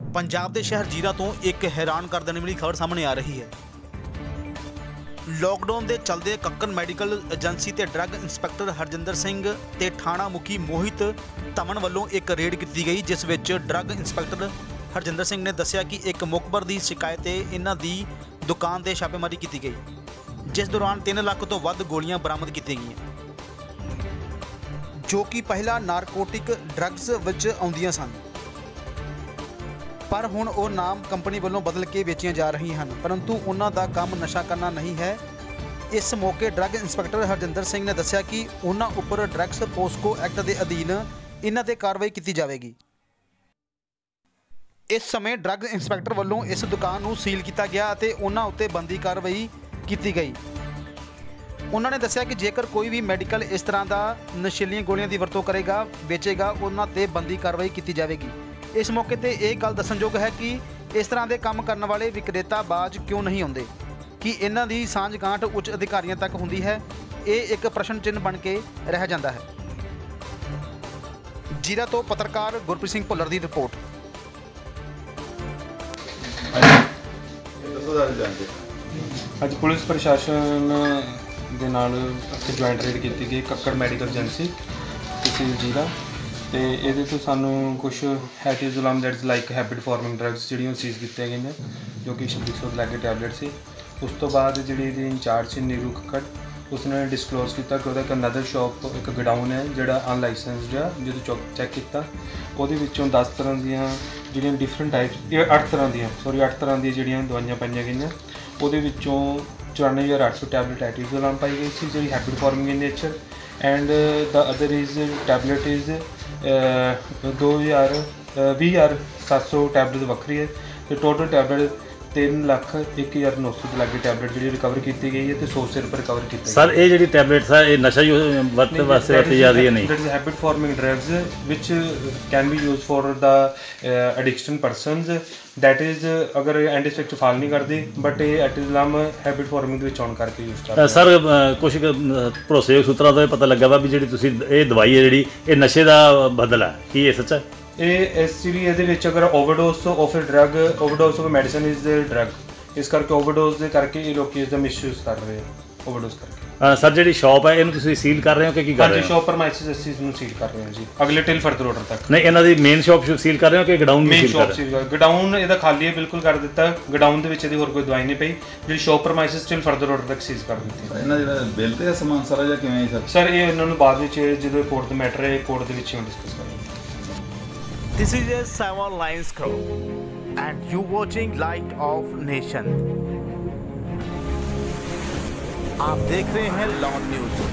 ਪੰਜਾਬ ਦੇ ਸ਼ਹਿਰ ਜੀਰਾ ਤੋਂ ਇੱਕ ਹੈਰਾਨ ਕਰ ਦੇਣ ਵਾਲੀ ਖਬਰ ਸਾਹਮਣੇ ਆ ਰਹੀ ਹੈ। ਲੋਕਡਾਊਨ ਦੇ ਚਲਦੇ ਕੱਕਨ ਮੈਡੀਕਲ ਏਜੰਸੀ ਤੇ ਡਰੱਗ ਇੰਸਪੈਕਟਰ ਹਰਜਿੰਦਰ ਸਿੰਘ ਤੇ ਥਾਣਾ ਮੁਖੀ ਮੋਹਿਤ ਧਮਨ ਵੱਲੋਂ ਇੱਕ ਰੇਡ ਕੀਤੀ ਗਈ, ਜਿਸ ਵਿੱਚ ਡਰੱਗ ਇੰਸਪੈਕਟਰ ਹਰਜਿੰਦਰ ਸਿੰਘ ਨੇ ਦੱਸਿਆ ਕਿ ਇੱਕ ਮੁਖਬਰ ਦੀ ਸ਼ਿਕਾਇਤ ਤੇ ਇਹਨਾਂ ਦੀ ਦੁਕਾਨ ਤੇ ਛਾਪੇਮਾਰੀ ਕੀਤੀ ਗਈ, ਜਿਸ ਦੌਰਾਨ 3 ਲੱਖ ਤੋਂ ਵੱਧ ਗੋਲੀਆਂ ਬਰਾਮਦ ਕੀਤੀਆਂ ਗਈਆਂ। ਜੋ ਕਿ ਪਹਿਲਾਂ ਨਾਰਕੋਟਿਕ ਡਰੱਗਸ ਵਿੱਚ ਆਉਂਦੀਆਂ ਸਨ। ਪਰ ਹੁਣ ਉਹ ਨਾਮ ਕੰਪਨੀ ਵੱਲੋਂ ਬਦਲ ਕੇ ਵੇਚੀਆਂ ਜਾ ਰਹੀਆਂ ਹਨ। ਪਰੰਤੂ ਉਹਨਾਂ ਦਾ ਕੰਮ ਨਸ਼ਾ ਕਰਨਾ ਨਹੀਂ ਹੈ। ਇਸ ਮੌਕੇ ਡਰੱਗ ਇੰਸਪੈਕਟਰ ਹਰਜਿੰਦਰ ਸਿੰਘ ਨੇ ਦੱਸਿਆ ਕਿ ਉਹਨਾਂ ਉੱਪਰ ਡਰੱਗਸ ਪੋਸਕੋ ਐਕਟ ਦੇ ਅਧੀਨ ਇਹਨਾਂ ਤੇ ਕਾਰਵਾਈ ਕੀਤੀ ਜਾਵੇਗੀ। ਇਸ ਸਮੇਂ ਡਰੱਗ ਇੰਸਪੈਕਟਰ ਵੱਲੋਂ ਇਸ ਦੁਕਾਨ ਨੂੰ ਸੀਲ ਕੀਤਾ ਗਿਆ ਅਤੇ ਉਹਨਾਂ ਉੱਤੇ ਬੰਦੀ ਕਾਰਵਾਈ ਕੀਤੀ ਗਈ। ਉਹਨਾਂ ਨੇ ਦੱਸਿਆ ਕਿ ਜੇਕਰ ਕੋਈ ਵੀ ਮੈਡੀਕਲ ਇਸ ਤਰ੍ਹਾਂ ਦਾ ਨਸ਼ੀਲੀਆਂ ਗੋਲੀਆਂ ਦੀ ਵਰਤੋਂ ਕਰੇਗਾ, ਵੇਚੇਗਾ, ਉਹਨਾਂ ਤੇ ਬੰਦੀ ਕਾਰਵਾਈ ਕੀਤੀ ਜਾਵੇਗੀ। ਇਸ ਮੌਕੇ ਤੇ ਇਹ ਗੱਲ ਦੱਸਣਯੋਗ ਹੈ ਕਿ ਇਸ ਤਰ੍ਹਾਂ ਦੇ ਕੰਮ ਕਰਨ ਵਾਲੇ ਵਿਕਰੇਤਾ ਬਾਜ ਕਿਉਂ ਨਹੀਂ ਆਉਂਦੇ? ਕਿ ਇਹਨਾਂ ਦੀ ਸਾਂਝ ਗਾਂਠ ਉੱਚ ਅਧਿਕਾਰੀਆਂ ਤੱਕ ਹੁੰਦੀ ਹੈ? ਇਹ ਇੱਕ ਪ੍ਰਸ਼ਨ ਚਿੰਨ੍ਹ ਬਣ ਕੇ ਰਹਿ ਜਾਂਦਾ ਹੈ। ਜੀਰਾ ਤੋਂ ਪੱਤਰਕਾਰ ਗੁਰਪ੍ਰੀਤ ਸਿੰਘ ਭੁੱਲਰ ਦੀ ਰਿਪੋਰਟ। ਅੱਜ ਪੁਲਿਸ ਪ੍ਰਸ਼ਾਸਨ ਦੇ ਨਾਲ ਇੱਥੇ ਜੁਆਇੰਟ ਰੇਡ ਕੀਤੀ ਗਈ ਕੱਕੜ ਮੈਡੀਕਲ ਏਜੰਸੀ ਤਹਿਸੀਲ ਜੀਰਾ ਤੇ ਇਹਦੇ ਤੋਂ ਸਾਨੂੰ ਕੁਝ ਹੈਟੀਜ਼ੋਲਮ that's like habit forming drugs ਜਿਹੜੀਆਂ ਸੀਜ਼ ਕੀਤੀਆਂ ਗਈਆਂ, ਜੋ ਕਿ 2600 ਤੋਂ ਲੈ ਕੇ ਟੈਬਲੇਟ ਸੀ। ਉਸ ਤੋਂ ਬਾਅਦ ਜਿਹੜੀ ਇਹਦੀ ਇੰਚਾਰਜ ਸੀ ਨੀਰੂ ਕੱਕੜ ਉਸਨੇ ਡਿਸਕਲੋਜ਼ ਕੀਤਾ ਕਿ ਉਹਦਾ ਇੱਕ ਅਨਦਰ ਸ਼ਾਪ ਇੱਕ ਗਡਾਊਨ ਹੈ, ਜਿਹੜਾ ਅਨਲਾਈਸੈਂਸਡ ਆ ਜਦੋਂ ਚੈੱਕ ਚੈੱਕ ਕੀਤਾ। ਉਹਦੇ ਵਿੱਚੋਂ 10 ਤਰ੍ਹਾਂ ਦੀਆਂ ਜਿਹੜੀਆਂ ਡਿਫਰੈਂਟ ਟਾਈਪਸ ਇਹ 8 ਤਰ੍ਹਾਂ ਦੀਆਂ ਸੌਰੀ 8 ਤਰ੍ਹਾਂ ਦੀਆਂ ਜਿਹੜੀਆਂ ਦਵਾਈਆਂ ਪਾਈਆਂ ਗਈਆਂ। ਉਹਦੇ ਵਿੱਚੋਂ 94800 ਟੈਬਲੇਟ ਐਟੀਜ਼ੋਲਮ ਪਾਈ ਗਈ ਸੀ, ਜਿਹੜੀ habit forming in nature and the other is tablet is 2000 20700 tablet ਵੱਖਰੀ ਹੈ। ਤੇ ਟੋਟਲ ਟੈਬਲੇਟ 3 ਲੱਖ 1900 ਦੇ ਲਾਗੇ ਟੈਬਲੇਟ ਜਿਹੜੀ ਰਿਕਵਰ ਕੀਤੀ ਗਈ ਹੈ ਤੇ 100 ਸੇ ਰੁਪਏ ਰਿਕਵਰ ਕੀਤੇ ਸਰ ਇਹ ਜਿਹੜੀ ਟੈਬਲੇਟਸ ਆ ਇਹ ਨਸ਼ਾ ਯੂ ਵਰਤ ਵਾਸਤੇ ਵਰਤੀ ਜਾ ਰਹੀ ਹੈ ਨਹੀਂ? which uh, can be used for the uh, addiction persons. That is uh, ਅਗਰ ਐਂਟੀਸੈਕਟ ਫਾਲ ਨਹੀਂ ਕਰਦੀ ਬਟ ਇਹ ਐਟਿਜ਼ਲਮ ਹੈਬਿਟ ਫਾਰਮਿੰਗ ਦੇ ਵਿੱਚ ਆਨ ਕਰਕੇ ਯੂਜ਼ ਕਰਦੇ ਸਰ ਅ, ਕੁਛ ਕੁ, ਅ, ਭਰੋਸੇਯੋਗ ਸੂਤਰਾਂ ਤੋਂ ਇਹ ਪਤਾ ਲੱਗਾ ਵਾ ਵੀ ਜਿਹੜੀ ਤੁਸੀਂ ਇਹ ਦਵਾਈ ਹੈ ਜਿਹੜੀ ਇਹ ਨਸ਼ੇ ਦਾ ਬਦਲ ਹੈ। ਕੀ ਇਹ ਸੱਚ? ਹੈ ਇਹ ਜਿਹੜੀ ਇਹਦੇ ਵਿੱਚ ਅਗਰ overdose of a drug overdose of medicine is the drug ਇਸ ਕਰਕੇ ਓਵਰਡੋਸ ਦੇ ਕਰਕੇ ਇਹ ਲੋਕੀ ਇਸ ਦਾ ਮਿਸਯੂਜ਼ ਕਰ ਰਹੇ ਆ ਓਵਰਡੋਸ ਕਰਕੇ। ਸਰ ਜਿਹੜੀ ਸ਼ਾਪ ਹੈ ਇਹਨੂੰ ਤੁਸੀਂ ਸੀਲ ਕਰ ਰਹੇ ਹੋ ਕਿ ਕੀ ਕਰ ਰਹੇ ਹਾਂਜੀ ਹੋ? ਸ਼ਾਪ ਪਰਮਾਈਸਿਸ ਇਸ ਚੀਜ਼ ਨੂੰ ਸੀਲ ਕਰ ਰਹੇ ਹਾਂ ਜੀ। ਅਗਲੇ ਟਿਲ ਫਰਦਰ ਆਰਡਰ ਤੱਕ। ਨਹੀਂ ਇਹਨਾਂ ਦੀ ਮੇਨ ਸ਼ਾਪ ਸੀਲ ਕਰ ਰਹੇ ਹੋ ਕਿ ਗਡਾਊਨ ਸੀਲ ਕਰ ਸ਼ਾਪ ਰਹੇ ਸੀ ਗਡਾਊਨ ਇਹਦਾ ਖਾਲੀ ਹੈ ਬਿਲਕੁਲ ਕਰ ਦਿੱਤਾ। ਗਡਾਊਨ ਦੇ ਵਿੱਚ ਇਹਦੀ ਹੋਰ ਕੋਈ ਦਵਾਈ ਨਹੀਂ ਪਈ। ਜਿਹੜੀ shop premises still further order ਤੱਕ ਸੀਜ਼ ਕਰ ਦਿੱਤੀ। ਇਹਨਾਂ ਜਿਹੜਾ ਬਿੱਲ ਤੇ ਸਮਾਨ ਸਾਰਾ ਜਾਂ ਕਿਵੇਂ ਹੈ ਸਰ? ਸਰ ਇਹ ਇਹਨਾਂ ਨੂੰ ਬਾਅਦ ਵਿੱਚ ਜਦੋਂ ਕੋਰਟ ਦਾ ਮੈਟਰ ਹੈ ਕੋਰਟ ਦੇ ਵਿੱਚ ਹੀ ਡਿਸਕਸ ਕਰਾਂਗੇ। This is a Seven Lions Crow, and you watching Light of Nation. आप देख रहे हैं लॉन न्यूज